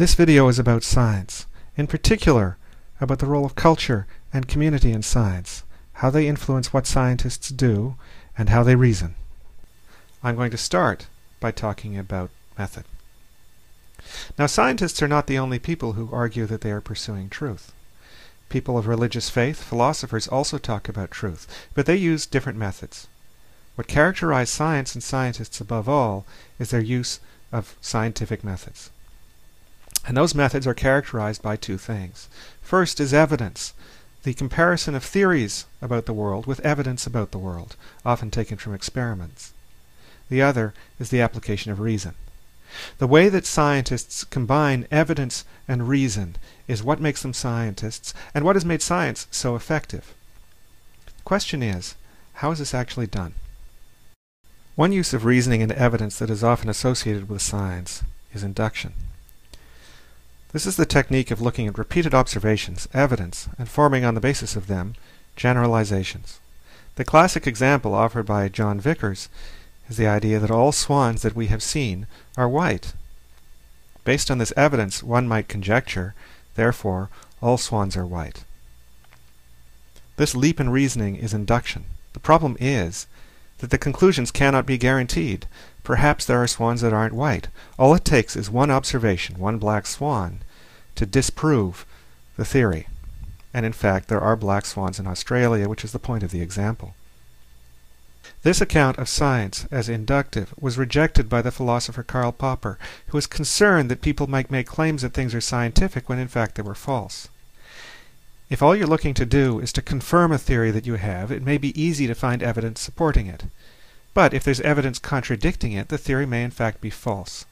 This video is about science, in particular about the role of culture and community in science, how they influence what scientists do, and how they reason. I'm going to start by talking about method. Now scientists are not the only people who argue that they are pursuing truth. People of religious faith, philosophers also talk about truth, but they use different methods. What characterizes science and scientists above all is their use of scientific methods. And those methods are characterized by two things. First is evidence, the comparison of theories about the world with evidence about the world, often taken from experiments. The other is the application of reason. The way that scientists combine evidence and reason is what makes them scientists and what has made science so effective. The question is, how is this actually done? One use of reasoning and evidence that is often associated with science is induction. This is the technique of looking at repeated observations, evidence, and forming on the basis of them generalizations. The classic example offered by John Vickers is the idea that all swans that we have seen are white. Based on this evidence, one might conjecture, therefore, all swans are white. This leap in reasoning is induction. The problem is that the conclusions cannot be guaranteed. Perhaps there are swans that aren't white. All it takes is one observation, one black swan, to disprove the theory. And in fact, there are black swans in Australia, which is the point of the example. This account of science as inductive was rejected by the philosopher Karl Popper, who was concerned that people might make claims that things are scientific when in fact they were false. If all you're looking to do is to confirm a theory that you have, it may be easy to find evidence supporting it. But if there's evidence contradicting it, the theory may in fact be false.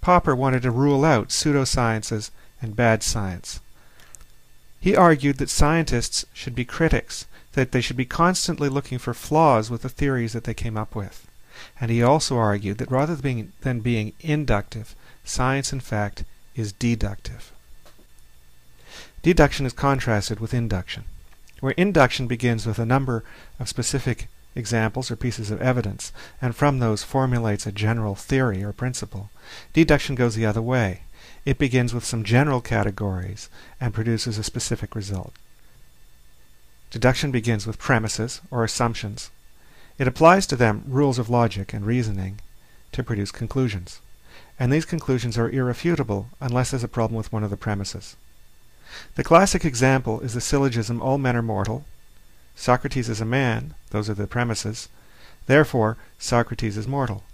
Popper wanted to rule out pseudosciences and bad science. He argued that scientists should be critics, that they should be constantly looking for flaws with the theories that they came up with. And he also argued that rather than being, than being inductive, science in fact is deductive. Deduction is contrasted with induction, where induction begins with a number of specific examples or pieces of evidence, and from those formulates a general theory or principle. Deduction goes the other way. It begins with some general categories and produces a specific result. Deduction begins with premises or assumptions. It applies to them rules of logic and reasoning to produce conclusions. And these conclusions are irrefutable unless there's a problem with one of the premises. The classic example is the syllogism all men are mortal. Socrates is a man, those are the premises. Therefore, Socrates is mortal.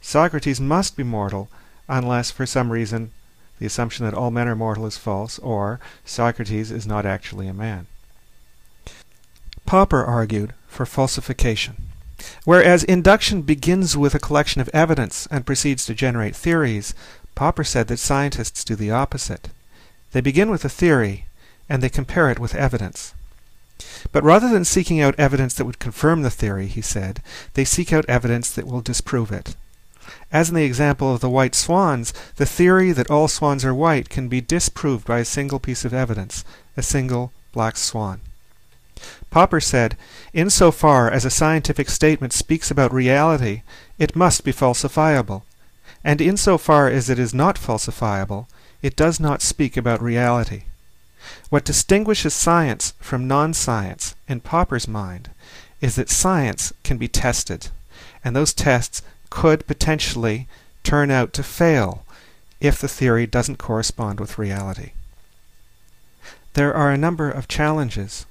Socrates must be mortal unless for some reason the assumption that all men are mortal is false, or Socrates is not actually a man. Popper argued for falsification. Whereas induction begins with a collection of evidence and proceeds to generate theories, Popper said that scientists do the opposite. They begin with a theory, and they compare it with evidence. But rather than seeking out evidence that would confirm the theory, he said, they seek out evidence that will disprove it. As in the example of the white swans, the theory that all swans are white can be disproved by a single piece of evidence, a single black swan. Popper said, Insofar as a scientific statement speaks about reality, it must be falsifiable. And insofar as it is not falsifiable, it does not speak about reality. What distinguishes science from non-science, in Popper's mind, is that science can be tested, and those tests could potentially turn out to fail if the theory doesn't correspond with reality. There are a number of challenges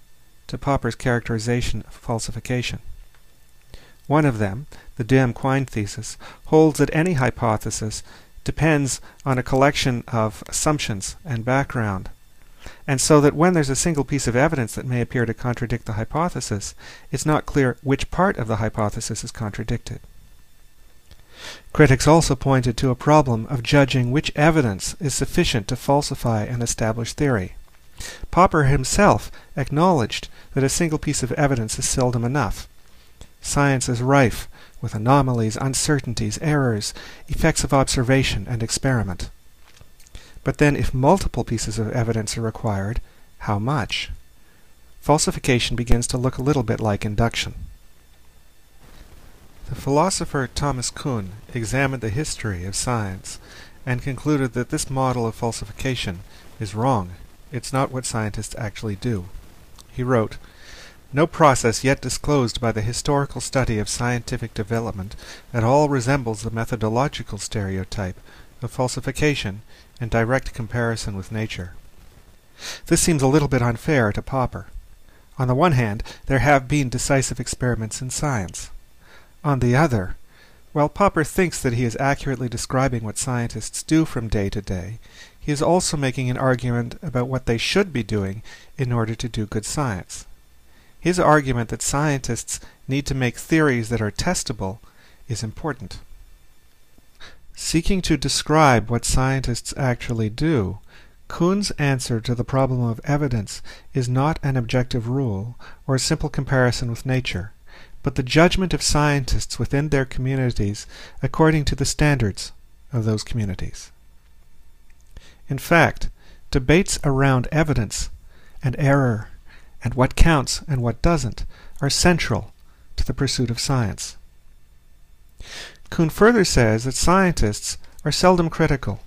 to Popper's characterization of falsification. One of them, the Duhem-Quine thesis, holds that any hypothesis depends on a collection of assumptions and background, and so that when there's a single piece of evidence that may appear to contradict the hypothesis, it's not clear which part of the hypothesis is contradicted. Critics also pointed to a problem of judging which evidence is sufficient to falsify an established theory. Popper himself acknowledged that a single piece of evidence is seldom enough. Science is rife with anomalies, uncertainties, errors, effects of observation and experiment. But then if multiple pieces of evidence are required, how much? Falsification begins to look a little bit like induction. The philosopher Thomas Kuhn examined the history of science and concluded that this model of falsification is wrong. It's not what scientists actually do. He wrote, no process yet disclosed by the historical study of scientific development at all resembles the methodological stereotype of falsification in direct comparison with nature. This seems a little bit unfair to Popper. On the one hand, there have been decisive experiments in science. On the other, while Popper thinks that he is accurately describing what scientists do from day to day, he is also making an argument about what they should be doing in order to do good science. His argument that scientists need to make theories that are testable is important. Seeking to describe what scientists actually do, Kuhn's answer to the problem of evidence is not an objective rule or a simple comparison with nature, but the judgment of scientists within their communities according to the standards of those communities. In fact, debates around evidence and error and what counts and what doesn't are central to the pursuit of science. Kuhn further says that scientists are seldom critical.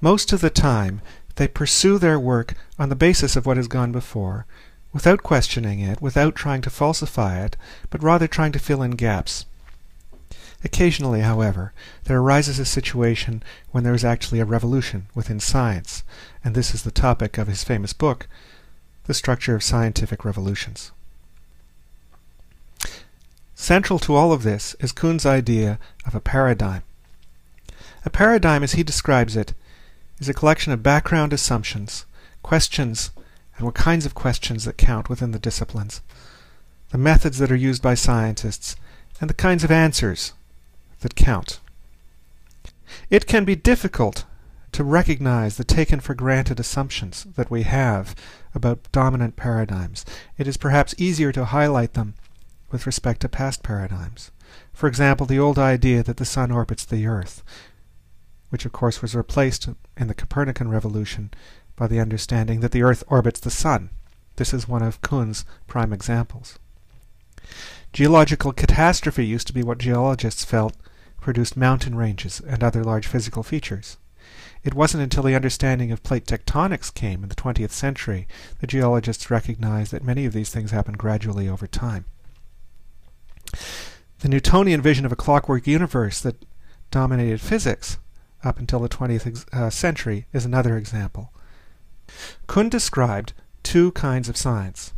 Most of the time, they pursue their work on the basis of what has gone before, without questioning it, without trying to falsify it, but rather trying to fill in gaps. Occasionally, however, there arises a situation when there is actually a revolution within science, and this is the topic of his famous book, The Structure of Scientific Revolutions. Central to all of this is Kuhn's idea of a paradigm. A paradigm, as he describes it, is a collection of background assumptions, questions, and what kinds of questions that count within the disciplines, the methods that are used by scientists, and the kinds of answers that count. It can be difficult to recognize the taken for granted assumptions that we have about dominant paradigms. It is perhaps easier to highlight them with respect to past paradigms. For example, the old idea that the sun orbits the earth, which of course was replaced in the Copernican revolution by the understanding that the earth orbits the sun. This is one of Kuhn's prime examples. Geological catastrophe used to be what geologists felt produced mountain ranges and other large physical features. It wasn't until the understanding of plate tectonics came in the 20th century that geologists recognized that many of these things happen gradually over time. The Newtonian vision of a clockwork universe that dominated physics up until the 20th uh, century is another example. Kuhn described two kinds of science.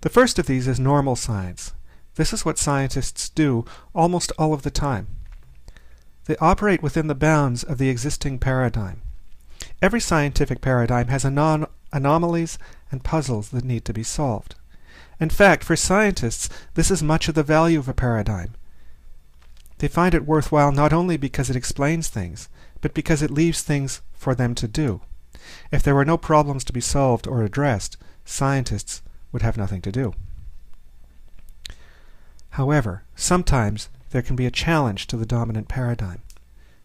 The first of these is normal science. This is what scientists do almost all of the time. They operate within the bounds of the existing paradigm. Every scientific paradigm has anom anomalies and puzzles that need to be solved. In fact, for scientists, this is much of the value of a paradigm. They find it worthwhile not only because it explains things, but because it leaves things for them to do. If there were no problems to be solved or addressed, scientists would have nothing to do. However, sometimes there can be a challenge to the dominant paradigm.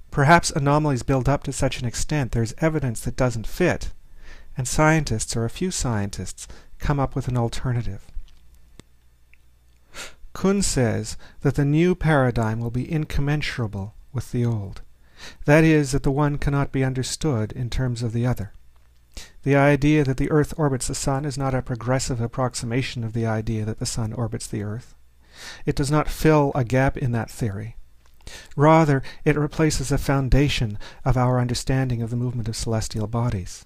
Perhaps anomalies build up to such an extent there is evidence that doesn't fit, and scientists, or a few scientists, come up with an alternative. Kuhn says that the new paradigm will be incommensurable with the old. That is, that the one cannot be understood in terms of the other. The idea that the Earth orbits the Sun is not a progressive approximation of the idea that the Sun orbits the Earth. It does not fill a gap in that theory. Rather, it replaces a foundation of our understanding of the movement of celestial bodies.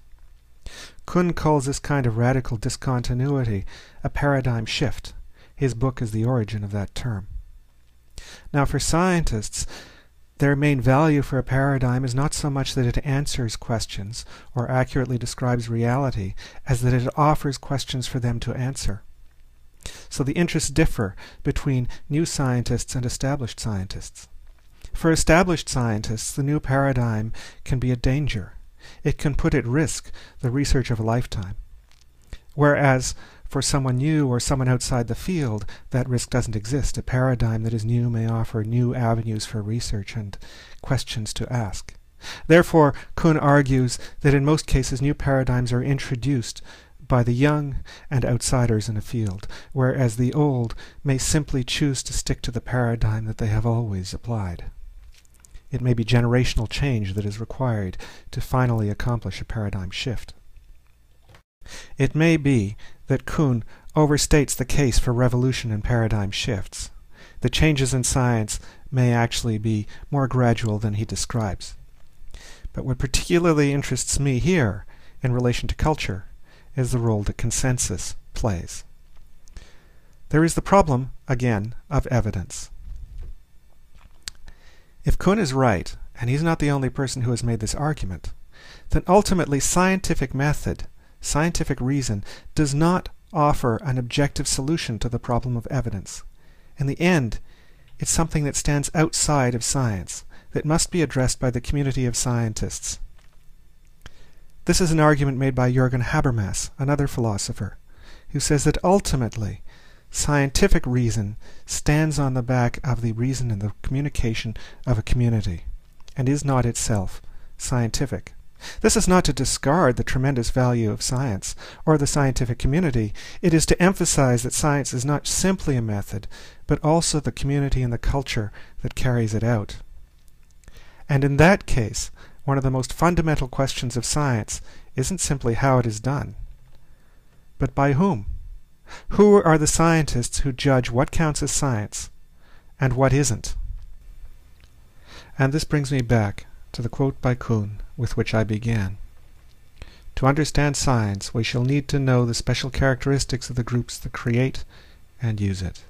Kuhn calls this kind of radical discontinuity a paradigm shift. His book is the origin of that term. Now, for scientists, their main value for a paradigm is not so much that it answers questions or accurately describes reality as that it offers questions for them to answer. So the interests differ between new scientists and established scientists. For established scientists, the new paradigm can be a danger. It can put at risk the research of a lifetime. Whereas for someone new or someone outside the field, that risk doesn't exist. A paradigm that is new may offer new avenues for research and questions to ask. Therefore, Kuhn argues that in most cases new paradigms are introduced by the young and outsiders in a field, whereas the old may simply choose to stick to the paradigm that they have always applied. it may be generational change that is required to finally accomplish a paradigm shift. It may be that Kuhn overstates the case for revolution and paradigm shifts. The changes in science may actually be more gradual than he describes. But what particularly interests me here, in relation to culture, is the role that consensus plays. There is the problem, again, of evidence. If Kuhn is right, and he's not the only person who has made this argument, then ultimately scientific method, scientific reason, does not offer an objective solution to the problem of evidence. In the end, it's something that stands outside of science, that must be addressed by the community of scientists. This is an argument made by Jürgen Habermas, another philosopher, who says that ultimately scientific reason stands on the back of the reason and the communication of a community, and is not itself scientific. This is not to discard the tremendous value of science or the scientific community. It is to emphasize that science is not simply a method, but also the community and the culture that carries it out. And in that case, one of the most fundamental questions of science isn't simply how it is done, but by whom? Who are the scientists who judge what counts as science and what isn't? And this brings me back to the quote by Kuhn with which I began. To understand science, we shall need to know the special characteristics of the groups that create and use it.